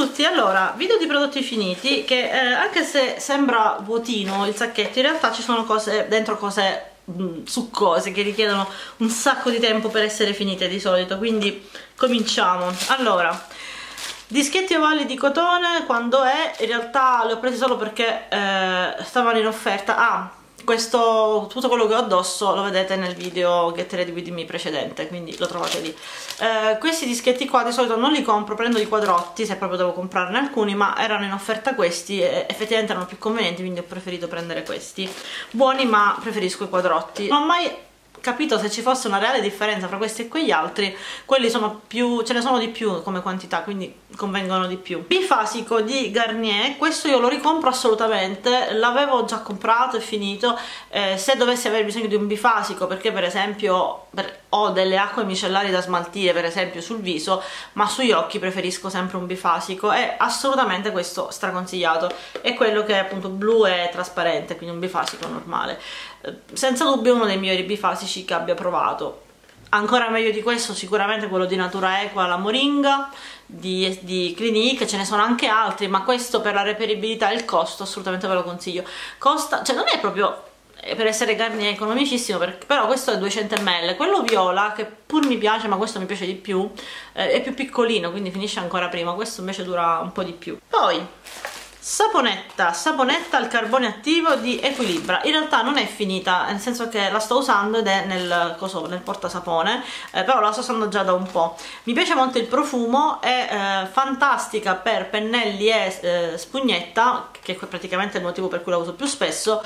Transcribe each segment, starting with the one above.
tutti, allora, video di prodotti finiti che eh, anche se sembra vuotino il sacchetto in realtà ci sono cose, dentro cose mh, mm, succose che richiedono un sacco di tempo per essere finite di solito quindi cominciamo. Allora dischetti ovali di cotone quando è? In realtà li ho presi solo perché eh, stavano in offerta. Ah questo, tutto quello che ho addosso lo vedete nel video Get Ready With Me precedente, quindi lo trovate lì. Eh, questi dischetti qua di solito non li compro, prendo i quadrotti se proprio devo comprarne alcuni, ma erano in offerta questi e effettivamente erano più convenienti, quindi ho preferito prendere questi. Buoni, ma preferisco i quadrotti. Non ho mai capito se ci fosse una reale differenza fra questi e quegli altri quelli sono più ce ne sono di più come quantità quindi convengono di più. Bifasico di Garnier questo io lo ricompro assolutamente l'avevo già comprato e finito eh, se dovessi avere bisogno di un bifasico perché per esempio per, ho delle acque micellari da smaltire per esempio sul viso ma sugli occhi preferisco sempre un bifasico e assolutamente questo straconsigliato. È quello che è appunto blu e trasparente quindi un bifasico normale. Eh, senza dubbio uno dei migliori bifasici che abbia provato. Ancora meglio di questo sicuramente quello di Natura Equa, la Moringa di, di Clinique, ce ne sono anche altri ma questo per la reperibilità e il costo assolutamente ve lo consiglio. Costa, cioè non è proprio eh, per essere Garnier economicissimo perché, però questo è 200 ml. Quello viola che pur mi piace ma questo mi piace di più eh, è più piccolino quindi finisce ancora prima. Questo invece dura un po' di più. Poi saponetta, saponetta al carbone attivo di Equilibra. In realtà non è finita, nel senso che la sto usando ed è nel, coso, nel portasapone eh, però la sto usando già da un po' mi piace molto il profumo è eh, fantastica per pennelli e eh, spugnetta che è praticamente il motivo per cui la uso più spesso.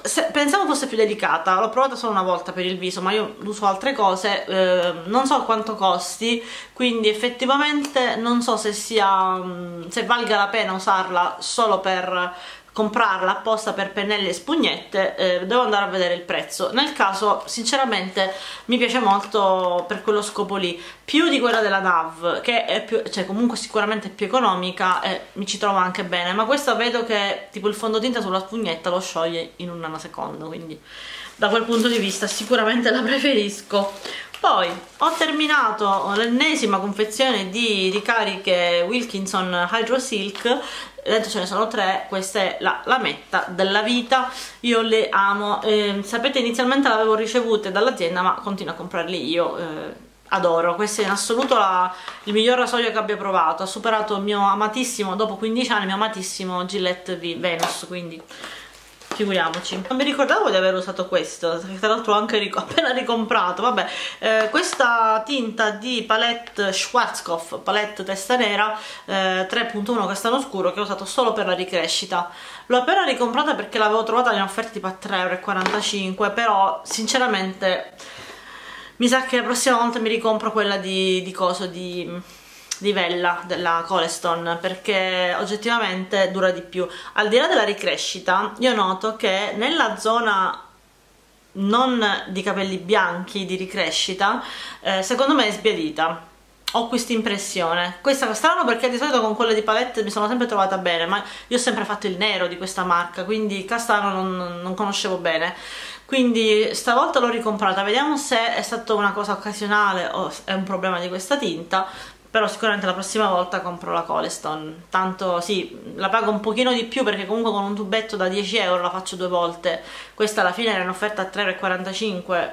Se, pensavo fosse più delicata, l'ho provata solo una volta per il viso ma io uso altre cose, eh, non so quanto costi quindi effettivamente non so se sia mm, se valga la pena usarla solo per comprarla apposta per pennelli e spugnette eh, devo andare a vedere il prezzo. Nel caso sinceramente mi piace molto per quello scopo lì. Più di quella della NAV che è più, cioè comunque sicuramente più economica e mi ci trovo anche bene ma questa vedo che tipo il fondotinta sulla spugnetta lo scioglie in un nanosecondo quindi da quel punto di vista sicuramente la preferisco poi ho terminato l'ennesima confezione di ricariche Wilkinson Hydro Silk. Dentro ce ne sono tre questa è la lametta della vita. Io le amo. Eh, sapete inizialmente l'avevo ricevute dall'azienda ma continuo a comprarle io eh, adoro, questo è in assoluto la, il miglior rasoio che abbia provato. Ha superato il mio amatissimo, dopo 15 anni il mio amatissimo Gillette v Venus quindi figuriamoci. Non mi ricordavo di aver usato questo tra l'altro l'ho anche ric appena ricomprato vabbè. Eh, questa tinta di palette Schwarzkopf palette testa nera eh, 3.1 castano scuro che ho usato solo per la ricrescita. L'ho appena ricomprata perché l'avevo trovata in offerta tipo a 3,45€ però sinceramente mi sa che la prossima volta mi ricompro quella di, di coso di di Vella della Coleston perché oggettivamente dura di più. Al di là della ricrescita io noto che nella zona non di capelli bianchi di ricrescita eh, secondo me è sbiadita. Ho questa impressione. Questa è strano perché di solito con quelle di palette mi sono sempre trovata bene ma io ho sempre fatto il nero di questa marca quindi castano non, non conoscevo bene. Quindi stavolta l'ho ricomprata. Vediamo se è stata una cosa occasionale o è un problema di questa tinta però sicuramente la prossima volta compro la Coleston. Tanto sì, la pago un pochino di più perché comunque con un tubetto da 10 euro la faccio due volte. Questa alla fine era in offerta a 3,45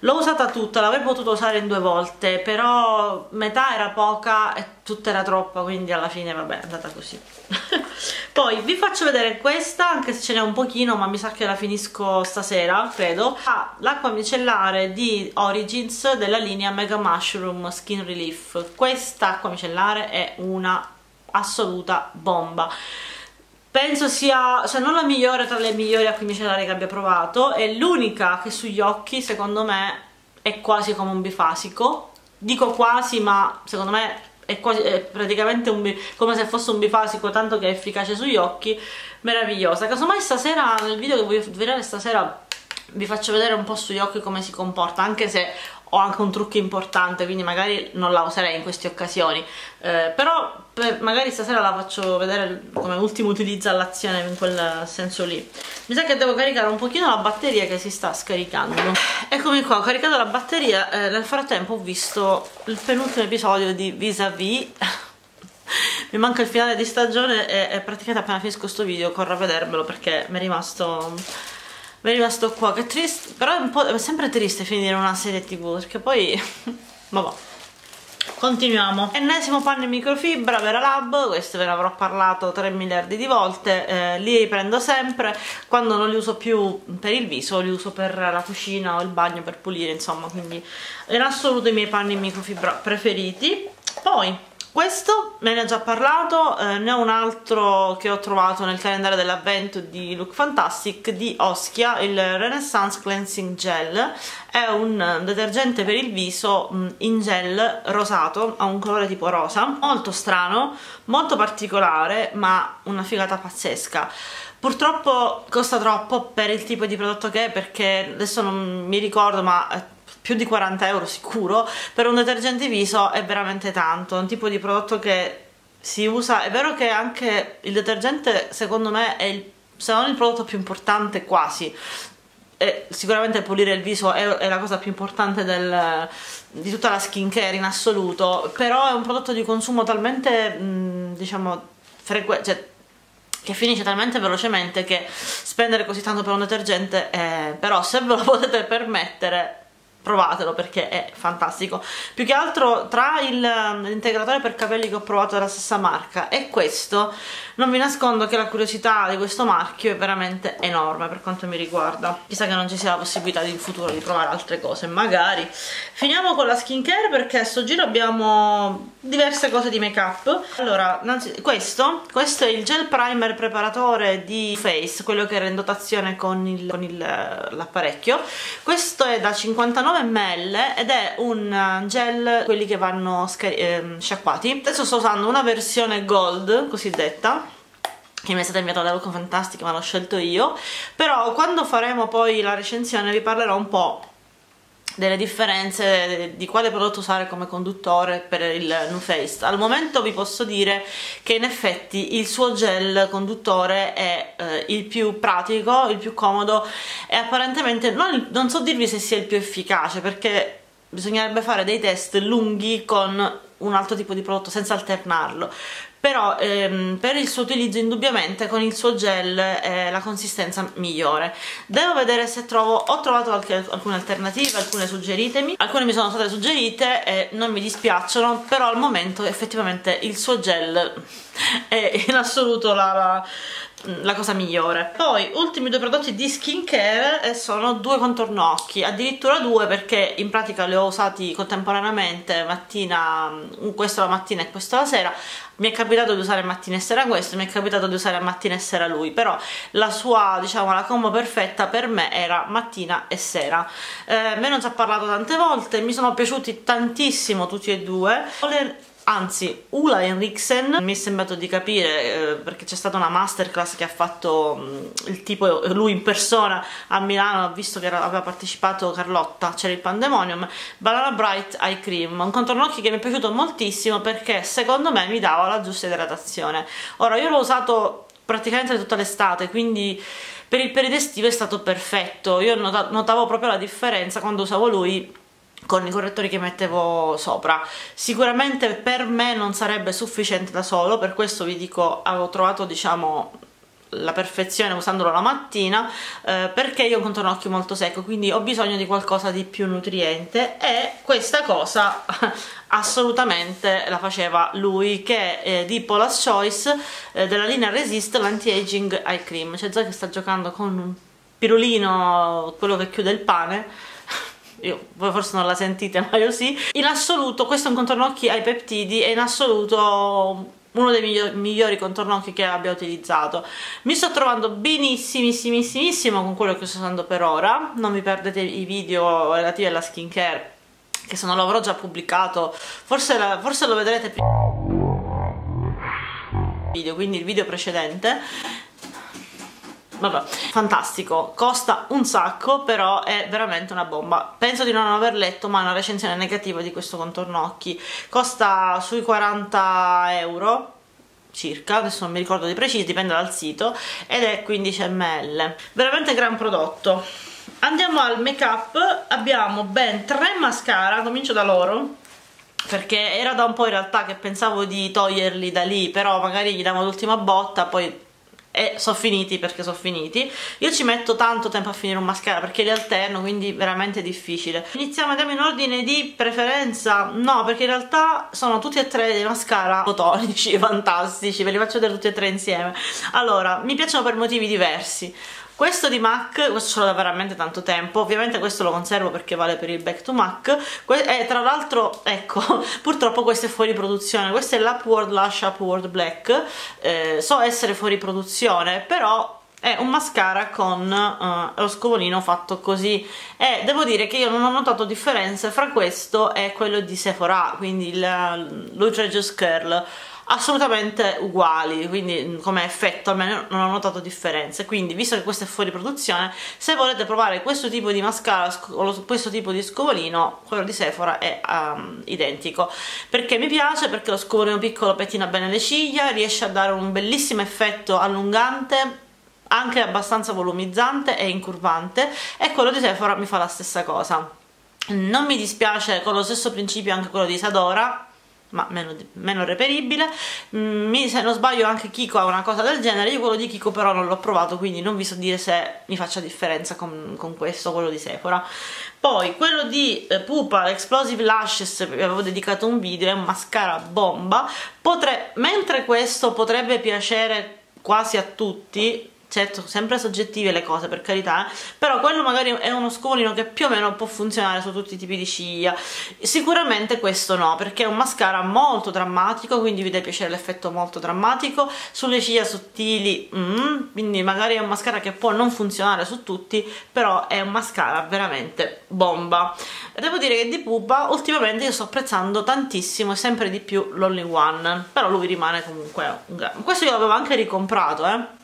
L'ho usata tutta, l'avrei potuto usare in due volte, però metà era poca e tutta era troppa, quindi alla fine vabbè è andata così. Poi vi faccio vedere questa, anche se ce n'è un pochino, ma mi sa che la finisco stasera, credo. Ha l'acqua micellare di Origins della linea Mega Mushroom Skin Relief. Questa acqua micellare è una assoluta bomba penso sia, se non la migliore tra le migliori acque micellari che abbia provato è l'unica che sugli occhi secondo me è quasi come un bifasico. Dico quasi ma secondo me è, quasi, è praticamente un, come se fosse un bifasico tanto che è efficace sugli occhi. Meravigliosa. Casomai stasera nel video che voglio vedere stasera vi faccio vedere un po' sugli occhi come si comporta anche se ho anche un trucco importante quindi magari non la userei in queste occasioni. Eh, però per, magari stasera la faccio vedere come ultimo utilizzo all'azione in quel senso lì. Mi sa che devo caricare un pochino la batteria che si sta scaricando. Eccomi qua ho caricato la batteria eh, nel frattempo ho visto il penultimo episodio di Vis-a-Vis. Mi manca il finale di stagione e, e praticamente appena finisco questo video corro a vedermelo perché mi è rimasto mi è rimasto qua che triste però è, un po', è sempre triste finire una serie tv perché poi vabbè Continuiamo. Ennesimo panno in microfibra Vera Lab, questo ve ne avrò parlato 3 miliardi di volte, eh, li prendo sempre, quando non li uso più per il viso, li uso per la cucina o il bagno per pulire, insomma, quindi in assoluto i miei panni in microfibra preferiti. Poi questo me ne ha già parlato, eh, ne ho un altro che ho trovato nel calendario dell'avvento di Look Fantastic di Oschia, il Renaissance Cleansing Gel. È un detergente per il viso mm, in gel rosato, ha un colore tipo rosa, molto strano, molto particolare, ma una figata pazzesca. Purtroppo costa troppo per il tipo di prodotto che è, perché adesso non mi ricordo, ma più di 40 euro sicuro per un detergente viso è veramente tanto è un tipo di prodotto che si usa. È vero che anche il detergente secondo me è il, se non il prodotto più importante quasi e sicuramente pulire il viso è, è la cosa più importante del, di tutta la skincare in assoluto però è un prodotto di consumo talmente mh, diciamo frequente cioè, che finisce talmente velocemente che spendere così tanto per un detergente è... però se ve lo potete permettere provatelo perché è fantastico. Più che altro tra l'integratore per capelli che ho provato della stessa marca e questo non vi nascondo che la curiosità di questo marchio è veramente enorme per quanto mi riguarda. Chissà che non ci sia la possibilità in futuro di provare altre cose magari. Finiamo con la skincare perché a sto giro abbiamo diverse cose di make up allora questo questo è il gel primer preparatore di Face quello che era in dotazione con l'apparecchio. Questo è da 59 ml ed è un eh, gel quelli che vanno eh, sciacquati. Adesso sto usando una versione gold cosiddetta che mi è stata inviata da Luca Fantastic ma l'ho scelto io. Però quando faremo poi la recensione vi parlerò un po' delle differenze di quale prodotto usare come conduttore per il New Face. Al momento vi posso dire che in effetti il suo gel conduttore è eh, il più pratico, il più comodo e apparentemente non, non so dirvi se sia il più efficace perché bisognerebbe fare dei test lunghi con un altro tipo di prodotto senza alternarlo però ehm, per il suo utilizzo indubbiamente con il suo gel è la consistenza migliore. Devo vedere se trovo ho trovato anche alcune alternative alcune suggeritemi. Alcune mi sono state suggerite e non mi dispiacciono però al momento effettivamente il suo gel è in assoluto la, la la cosa migliore. Poi ultimi due prodotti di skincare e sono due contorno occhi addirittura due perché in pratica li ho usati contemporaneamente mattina questo la mattina e questo la sera. Mi è capitato di usare mattina e sera questo mi è capitato di usare mattina e sera lui però la sua diciamo la combo perfetta per me era mattina e sera. Eh, me ne ho già parlato tante volte mi sono piaciuti tantissimo tutti e due anzi Ula Henriksen mi è sembrato di capire eh, perché c'è stata una masterclass che ha fatto mh, mm, il tipo lui in persona a Milano ho visto che era, aveva partecipato Carlotta c'era il Pandemonium Banana Bright Eye Cream un contorno occhi che mi è piaciuto moltissimo perché secondo me mi dava la giusta idratazione. Ora io l'ho usato praticamente tutta l'estate quindi per il periodo estivo è stato perfetto. Io notavo proprio la differenza quando usavo lui con i correttori che mettevo sopra. Sicuramente per me non sarebbe sufficiente da solo per questo vi dico avevo trovato diciamo la perfezione usandolo la mattina eh, perché io ho un occhio molto secco quindi ho bisogno di qualcosa di più nutriente e questa cosa assolutamente la faceva lui che è di Paula's Choice eh, della linea Resist l'anti-aging eye cream. C'è già che sta giocando con un pirulino quello che chiude il pane io, voi forse non la sentite ma io sì. In assoluto questo è un contorno occhi ai peptidi e in assoluto uno dei migliori, migliori contorno occhi che abbia utilizzato. Mi sto trovando benissimissimo con quello che sto usando per ora. Non vi perdete i video relativi alla skincare che se non l'avrò già pubblicato. Forse, la, forse lo vedrete più video quindi il video precedente vabbè. Fantastico. Costa un sacco però è veramente una bomba. Penso di non aver letto ma una recensione negativa di questo contorno occhi. Costa sui 40 euro circa, adesso non mi ricordo di preciso, dipende dal sito ed è 15 ml veramente gran prodotto. Andiamo al make up abbiamo ben tre mascara comincio da loro perché era da un po' in realtà che pensavo di toglierli da lì però magari gli davo l'ultima botta poi e sono finiti perché sono finiti. Io ci metto tanto tempo a finire un mascara perché li alterno quindi veramente difficile. Iniziamo andiamo in ordine di preferenza. No perché in realtà sono tutti e tre dei mascara fotonici fantastici. Ve li faccio vedere tutti e tre insieme. Allora mi piacciono per motivi diversi questo di MAC, questo ce l'ho da veramente tanto tempo, ovviamente questo lo conservo perché vale per il Back to MAC, e tra l'altro, ecco, purtroppo questo è fuori produzione, questo è l'Upward Lash Upward Black, eh, so essere fuori produzione, però è un mascara con uh, lo scovolino fatto così. E devo dire che io non ho notato differenze fra questo e quello di Sephora quindi l'Outrageous Curl assolutamente uguali quindi mm, come effetto almeno non ho notato differenze. Quindi visto che questo è fuori produzione se volete provare questo tipo di mascara o questo tipo di scovolino quello di Sephora è um, identico. Perché mi piace? Perché lo scovolino piccolo pettina bene le ciglia riesce a dare un bellissimo effetto allungante anche abbastanza volumizzante e incurvante. E quello di Sephora mi fa la stessa cosa. Non mi dispiace con lo stesso principio anche quello di Isadora ma meno, meno reperibile. Mm, mi, se non sbaglio anche Kiko ha una cosa del genere. Io quello di Kiko però non l'ho provato quindi non vi so dire se mi faccia differenza con, con questo quello di Sephora. Poi quello di eh, Pupa Explosive Lashes vi avevo dedicato un video è un mascara bomba. Potre, mentre questo potrebbe piacere quasi a tutti certo sempre soggettive le cose per carità però quello magari è uno scovolino che più o meno può funzionare su tutti i tipi di ciglia sicuramente questo no perché è un mascara molto drammatico quindi vi deve piacere l'effetto molto drammatico. Sulle ciglia sottili mm, quindi magari è un mascara che può non funzionare su tutti però è un mascara veramente bomba. Devo dire che di Pupa ultimamente io sto apprezzando tantissimo sempre di più l'Only One però lui rimane comunque un gran questo io l'avevo anche ricomprato eh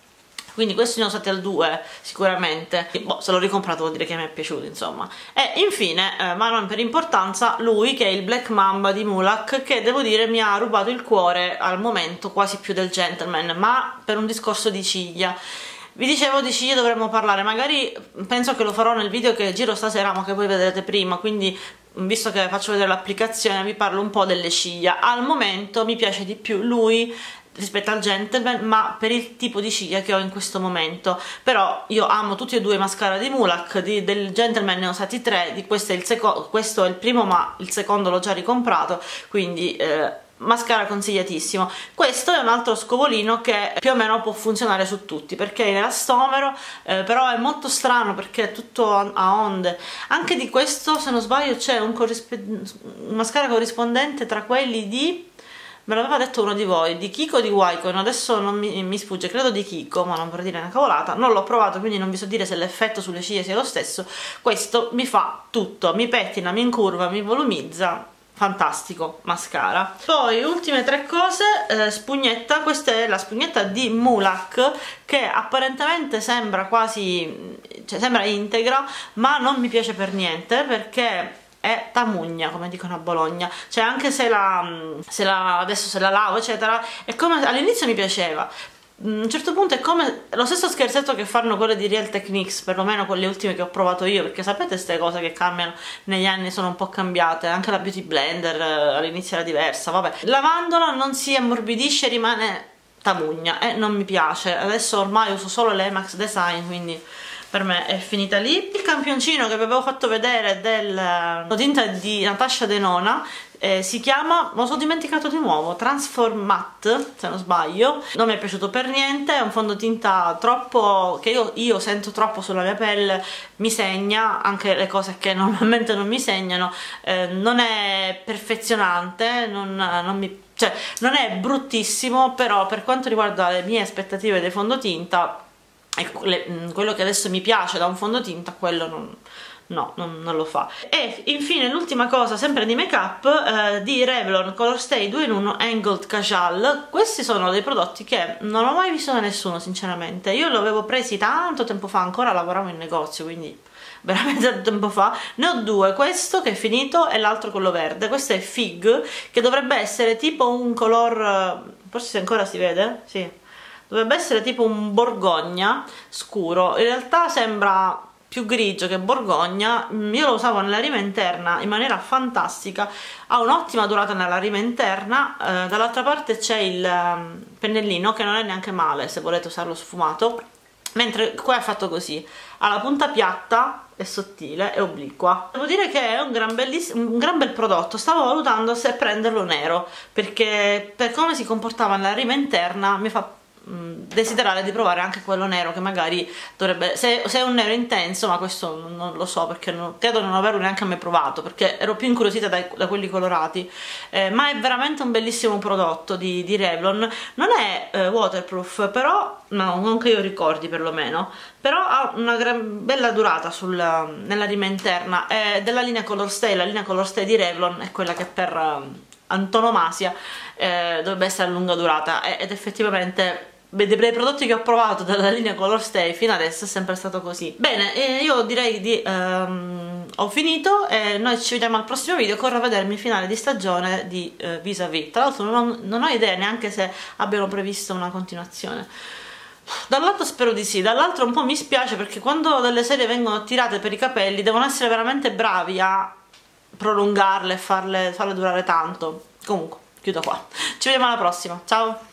quindi questi sono stati al 2 sicuramente. Boh, se l'ho ricomprato vuol dire che mi è piaciuto insomma. E infine, eh, ma non per importanza lui che è il Black Mamba di Mulak che devo dire mi ha rubato il cuore al momento quasi più del Gentleman ma per un discorso di ciglia. Vi dicevo di ciglia dovremmo parlare. Magari penso che lo farò nel video che giro stasera ma che voi vedrete prima. Quindi visto che faccio vedere l'applicazione vi parlo un po' delle ciglia. Al momento mi piace di più lui rispetto al gentleman ma per il tipo di ciglia che ho in questo momento. Però io amo tutti e due i mascara di Mulak di, del gentleman ne ho usati tre di questo è il, questo è il primo ma il secondo l'ho già ricomprato quindi eh, mascara consigliatissimo. Questo è un altro scovolino che più o meno può funzionare su tutti perché è elastomero eh, però è molto strano perché è tutto a onde. Anche di questo se non sbaglio c'è un, un mascara corrispondente tra quelli di me l'aveva detto uno di voi, di Kiko di Wycon, adesso non mi, mi, sfugge, credo di Kiko, ma non vorrei dire una cavolata, non l'ho provato quindi non vi so dire se l'effetto sulle ciglia sia lo stesso, questo mi fa tutto, mi pettina, mi incurva, mi volumizza, fantastico mascara. Poi ultime tre cose eh, spugnetta. Questa è la spugnetta di Mulak che apparentemente sembra quasi cioè sembra integra ma non mi piace per niente perché è tamugna come dicono a Bologna. Cioè anche se la, se la adesso se la lavo eccetera è come all'inizio mi piaceva. A un certo punto è come lo stesso scherzetto che fanno quelle di Real Techniques, perlomeno quelle ultime che ho provato io, perché sapete queste cose che cambiano? Negli anni sono un po' cambiate, anche la Beauty Blender eh, all'inizio era diversa, vabbè. Lavandola non si ammorbidisce, rimane tamugna e non mi piace, adesso ormai uso solo l'Emax Design, quindi per me è finita lì. Il campioncino che vi avevo fatto vedere del eh, tinta di Natasha Denona eh, si chiama, lo sono dimenticato di nuovo, Transform Matte, se non sbaglio. Non mi è piaciuto per niente, è un fondotinta troppo, che io, io sento troppo sulla mia pelle, mi segna, anche le cose che normalmente non mi segnano, eh, non è perfezionante, non, non mi cioè non è bruttissimo però per quanto riguarda le mie aspettative dei fondotinta le, mm, quello che adesso mi piace da un fondotinta quello non, no, non, non, lo fa. E infine l'ultima cosa sempre di make up eh, di Revlon Color Stay 2 in 1 Angled Casual. Questi sono dei prodotti che non ho mai visto da nessuno sinceramente. Io li avevo presi tanto tempo fa ancora lavoravo in negozio quindi veramente tanto tempo fa. Ne ho due, questo che è finito e l'altro quello verde. Questo è Fig che dovrebbe essere tipo un color forse ancora si vede? sì dovrebbe essere tipo un borgogna scuro. In realtà sembra più grigio che borgogna. Mm, io lo usavo nella rima interna in maniera fantastica. Ha un'ottima durata nella rima interna. Eh, dall'altra parte c'è il um, pennellino che non è neanche male se volete usarlo sfumato. Mentre qua è fatto così. Ha la punta piatta e sottile e obliqua. Devo dire che è un gran, un gran bel prodotto. Stavo valutando se prenderlo nero perché per come si comportava nella rima interna mi fa desiderare di provare anche quello nero che magari dovrebbe se, se, è un nero intenso ma questo non lo so perché non, credo non averlo neanche mai provato perché ero più incuriosita da, da quelli colorati. Eh, ma è veramente un bellissimo prodotto di, di Revlon. Non è eh, waterproof però no, non che io ricordi perlomeno però ha una gran, bella durata sul, nella rima interna. È della linea Color Stay la linea Color Stay di Revlon è quella che per um, antonomasia eh, dovrebbe essere a lunga durata ed effettivamente dei prodotti che ho provato dalla linea Color Stay fino adesso è sempre stato così bene io direi di um, ho finito e noi ci vediamo al prossimo video corro a vedermi il finale di stagione di uh, Vis a Vis tra l'altro non, non ho idea neanche se abbiano previsto una continuazione da un lato spero di sì, dall'altro un po' mi spiace perché quando delle serie vengono tirate per i capelli devono essere veramente bravi a prolungarle e farle, farle durare tanto. Comunque, chiudo qua. Ci vediamo alla prossima, ciao!